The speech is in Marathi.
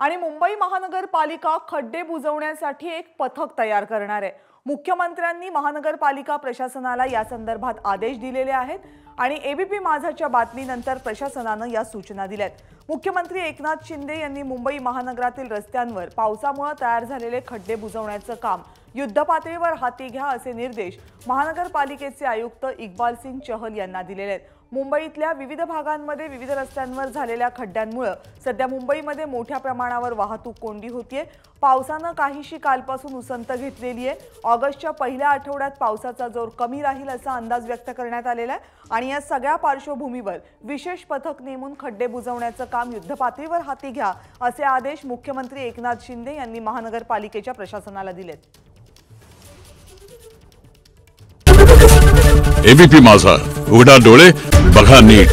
आणि मुंबई महानगरपालिका खड्डे बुजवण्यासाठी एक पथक तयार करणार आहे. मुख्यमंत्र्यांनी महानगरपालिका प्रशासनाला या संदर्भात आदेश दिलेले आहेत आणि एबीपी माझाच्या बातमीनंतर प्रशासनानं या सूचना दिल्यात. मुख्यमंत्री एकनाथ शिंदे यांनी मुंबई महानगरातील रस्त्यांवर पावसामुळे तयार झालेले खड्डे बुजवण्याचं काम युद्धपातळीवर हाती घ्या असे निर्देश महानगरपालिकेचे आयुक्त इक्बाल सिंग चहल यांना दिलेले आहेत. मुंबईतल्या विविध भागांमध्ये विविध रस्त्यांवर झालेल्या खड्ड्यांमुळं सध्या मुंबईमध्ये मोठ्या प्रमाणावर वाहतूक कोंडी होतीये. पावसानं काहीशी कालपासून उसंत घेतलेली आहे. ऑगस्टच्या पहिल्या आठवड्यात पावसाचा जोर कमी राहील असा अंदाज व्यक्त करण्यात आलेला आहे. आणि या सगळ्या पार्श्वभूमीवर विशेष पथक नेमून खड्डे बुजवण्याचं काम युद्धपातळीवर हाती घ्या असे आदेश मुख्यमंत्री एकनाथ शिंदे यांनी महानगरपालिकेच्या प्रशासनाला दिलेत. एबीपी माझा. उघडा डोळे बघा नीट.